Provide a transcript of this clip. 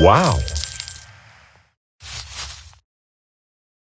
Wow.